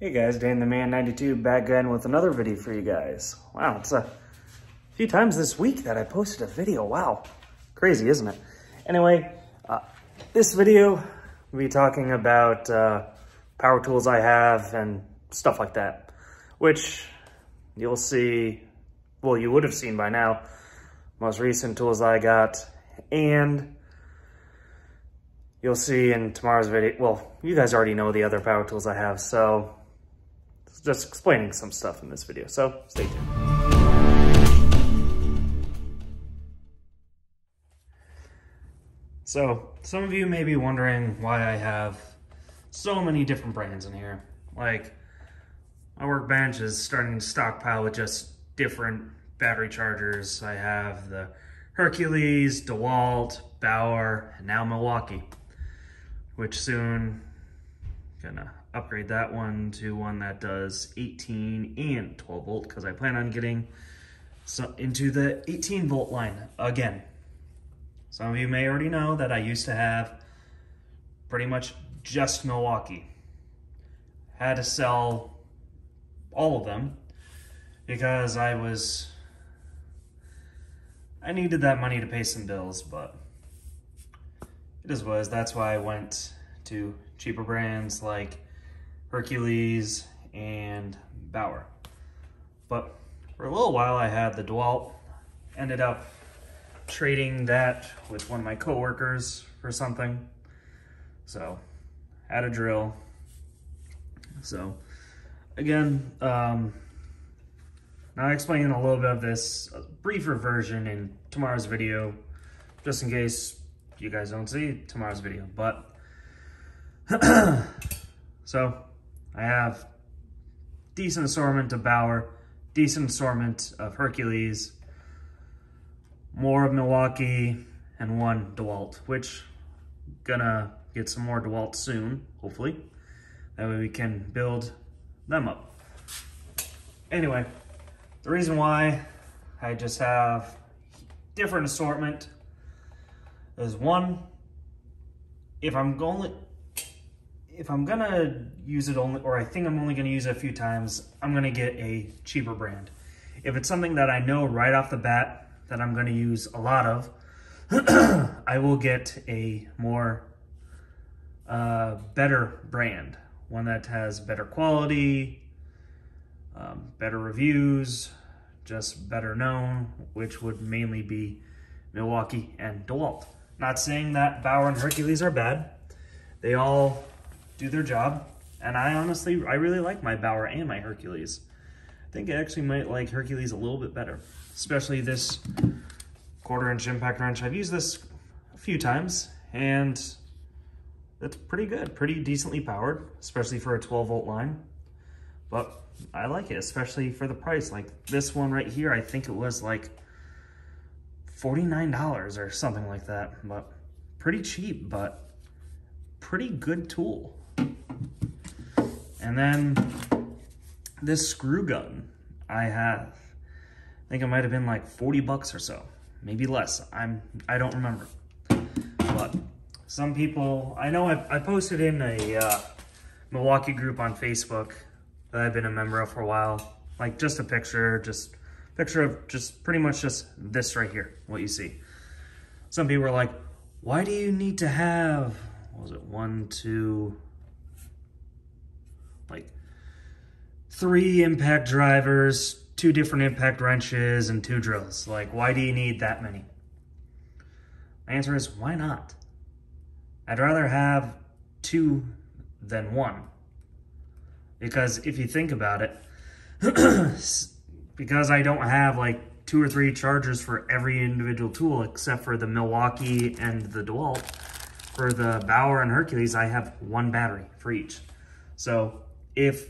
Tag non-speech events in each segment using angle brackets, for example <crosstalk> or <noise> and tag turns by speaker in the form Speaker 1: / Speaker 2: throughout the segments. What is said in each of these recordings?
Speaker 1: Hey guys, Dan the Man 92 back again with another video for you guys. Wow, it's a few times this week that I posted a video. Wow, crazy, isn't it? Anyway, uh, this video, we'll be talking about uh, power tools I have and stuff like that, which you'll see, well, you would have seen by now, most recent tools I got, and you'll see in tomorrow's video, well, you guys already know the other power tools I have, so just explaining some stuff in this video, so stay tuned. So, some of you may be wondering why I have so many different brands in here. Like, my workbench is starting to stockpile with just different battery chargers. I have the Hercules, DeWalt, Bauer, and now Milwaukee, which soon gonna upgrade that one to one that does 18 and 12 volt because I plan on getting so into the 18 volt line again. Some of you may already know that I used to have pretty much just Milwaukee. Had to sell all of them because I was I needed that money to pay some bills, but it is was. That's why I went to cheaper brands like Hercules, and Bauer. But for a little while I had the DeWalt, ended up trading that with one of my coworkers for something. So, had a drill. So, again, um, now explaining a little bit of this briefer version in tomorrow's video, just in case you guys don't see tomorrow's video. But, <clears throat> so, I have decent assortment of Bauer, decent assortment of Hercules, more of Milwaukee, and one DeWalt, which gonna get some more DeWalt soon, hopefully. That way we can build them up. Anyway, the reason why I just have different assortment is one, if I'm going if I'm gonna use it only, or I think I'm only gonna use it a few times, I'm gonna get a cheaper brand. If it's something that I know right off the bat that I'm gonna use a lot of, <clears throat> I will get a more uh, better brand, one that has better quality, um, better reviews, just better known, which would mainly be Milwaukee and DeWalt. Not saying that Bauer and Hercules are bad. They all do their job. And I honestly, I really like my Bauer and my Hercules. I think I actually might like Hercules a little bit better, especially this quarter inch impact wrench. I've used this a few times and it's pretty good, pretty decently powered, especially for a 12 volt line. But I like it, especially for the price. Like this one right here, I think it was like $49 or something like that, but pretty cheap, but pretty good tool. And then this screw gun I have, I think it might have been like 40 bucks or so, maybe less. I'm, I don't remember. But some people, I know I, I posted in a uh, Milwaukee group on Facebook that I've been a member of for a while. Like just a picture, just picture of just pretty much just this right here, what you see. Some people are like, why do you need to have, what was it, one, two, like three impact drivers, two different impact wrenches, and two drills. Like, why do you need that many? My answer is, why not? I'd rather have two than one. Because if you think about it, <clears throat> because I don't have like two or three chargers for every individual tool except for the Milwaukee and the DeWalt, for the Bauer and Hercules, I have one battery for each. So if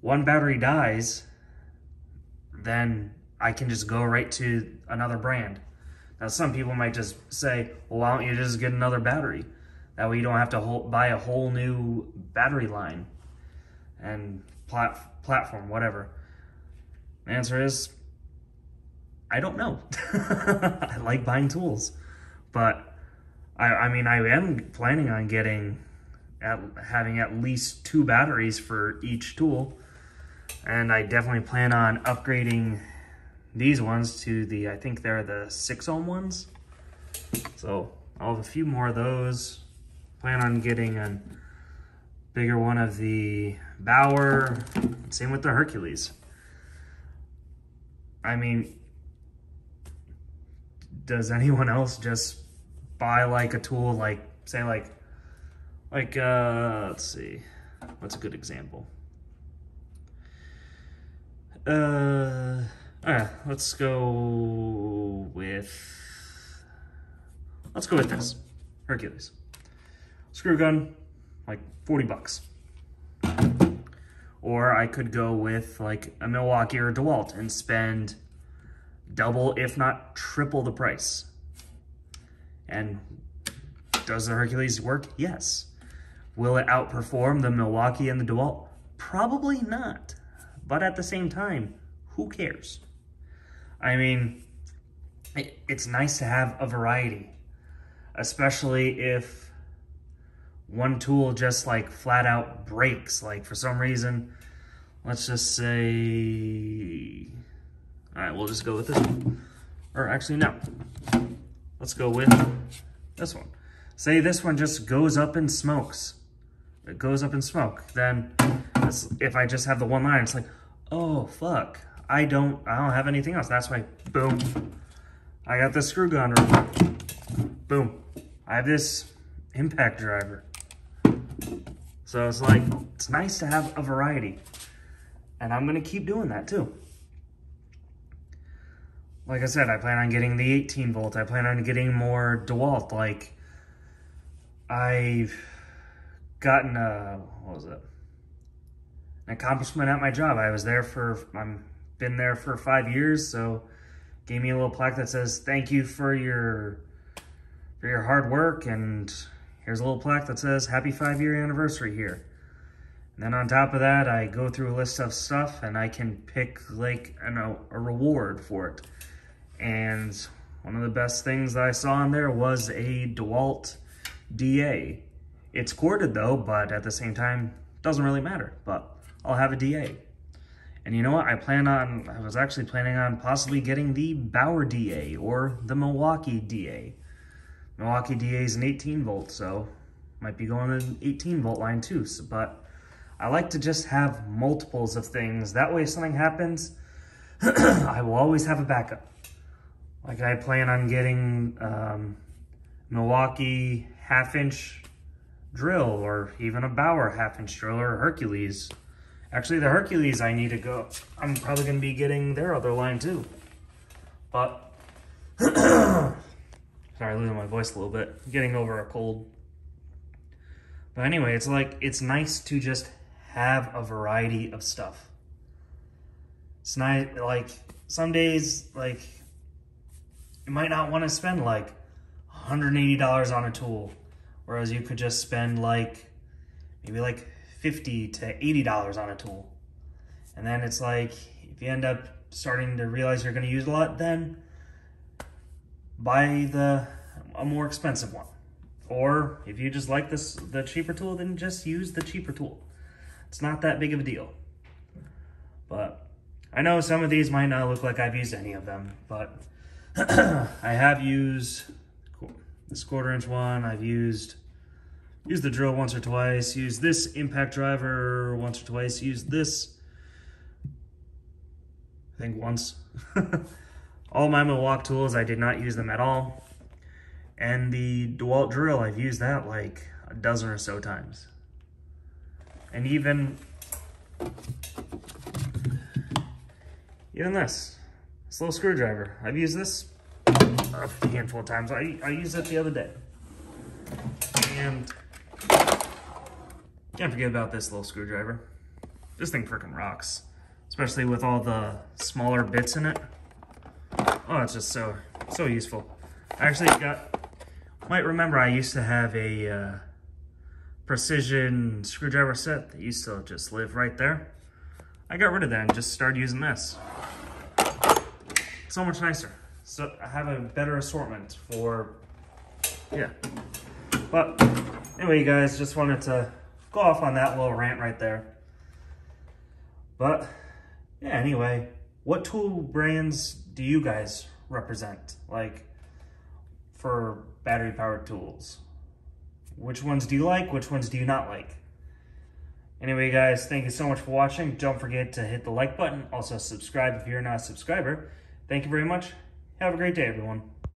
Speaker 1: one battery dies, then I can just go right to another brand. Now, some people might just say, well, why don't you just get another battery? That way you don't have to whole, buy a whole new battery line and plat, platform, whatever. The answer is, I don't know. <laughs> I like buying tools, but I, I mean, I am planning on getting at having at least two batteries for each tool. And I definitely plan on upgrading these ones to the, I think they're the six ohm ones. So I'll have a few more of those. Plan on getting a bigger one of the Bauer. Same with the Hercules. I mean, does anyone else just buy like a tool like, say like, like, uh, let's see, what's a good example? Uh, all right, let's go with, let's go with this, Hercules. Screw gun, like 40 bucks. Or I could go with like a Milwaukee or a DeWalt and spend double, if not triple the price. And does the Hercules work? Yes. Will it outperform the Milwaukee and the DeWalt? Probably not. But at the same time, who cares? I mean, it's nice to have a variety, especially if one tool just like flat out breaks. Like for some reason, let's just say, all right, we'll just go with this one. Or actually, no. Let's go with this one. Say this one just goes up in smokes. It goes up in smoke. Then if I just have the one line, it's like, oh, fuck. I don't, I don't have anything else. That's why, boom. I got the screw gun. Boom. I have this impact driver. So it's like, it's nice to have a variety. And I'm going to keep doing that too. Like I said, I plan on getting the 18 volt. I plan on getting more DeWalt. Like, I've gotten a, what was it? An accomplishment at my job. I was there for, I'm been there for five years. So gave me a little plaque that says, thank you for your, for your hard work. And here's a little plaque that says, happy five year anniversary here. And then on top of that, I go through a list of stuff and I can pick like an, a, reward for it. And one of the best things that I saw in there was a DeWalt DA. It's corded though, but at the same time, doesn't really matter, but I'll have a DA. And you know what? I plan on, I was actually planning on possibly getting the Bauer DA or the Milwaukee DA. Milwaukee DA is an 18 volt, so might be going an 18 volt line too. So, but I like to just have multiples of things. That way if something happens, <clears throat> I will always have a backup. Like I plan on getting um, Milwaukee half inch drill or even a Bauer half inch drill or Hercules. Actually, the Hercules I need to go. I'm probably going to be getting their other line too. But, <clears throat> sorry, losing my voice a little bit. Getting over a cold. But anyway, it's like, it's nice to just have a variety of stuff. It's nice, like, some days, like, you might not want to spend like $180 on a tool. Whereas you could just spend like, maybe like 50 to $80 on a tool. And then it's like, if you end up starting to realize you're going to use a lot, then buy the a more expensive one. Or if you just like this the cheaper tool, then just use the cheaper tool. It's not that big of a deal. But I know some of these might not look like I've used any of them, but <clears throat> I have used this quarter inch one. I've used used the drill once or twice. Used this impact driver once or twice. Used this, I think once. <laughs> all my Milwaukee tools, I did not use them at all. And the DeWalt drill, I've used that like a dozen or so times. And even, even this, this little screwdriver. I've used this a handful of times. I, I used it the other day. And can't forget about this little screwdriver. This thing freaking rocks, especially with all the smaller bits in it. Oh, it's just so, so useful. I actually got, might remember I used to have a uh, precision screwdriver set that used to just live right there. I got rid of that and just started using this so much nicer. So I have a better assortment for, yeah. But anyway, guys, just wanted to go off on that little rant right there. But yeah, anyway, what tool brands do you guys represent? Like for battery powered tools? Which ones do you like? Which ones do you not like? Anyway, guys, thank you so much for watching. Don't forget to hit the like button. Also, subscribe if you're not a subscriber. Thank you very much. Have a great day, everyone.